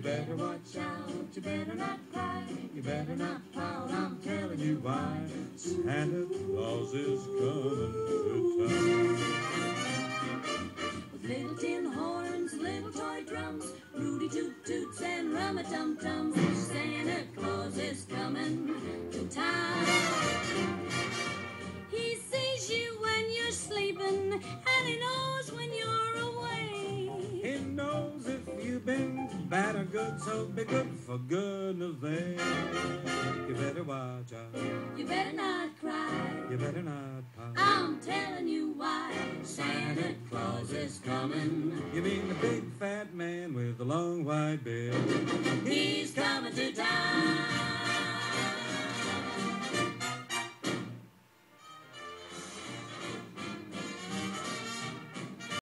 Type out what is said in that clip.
better watch out. You better not cry. You better not pout. I'm telling you why. Santa Claus is coming to town. With little tin horns, little toy drums, Rudy toot toots and rum a tum tums. Santa Claus is coming to town. He sees you when you're sleeping, and he knows when you're away bad or good, so be good for goodness sake. You better watch out. You better not cry. You better not pout. I'm telling you why. Santa Claus is coming. You mean the big fat man with the long white beard? He's coming to town.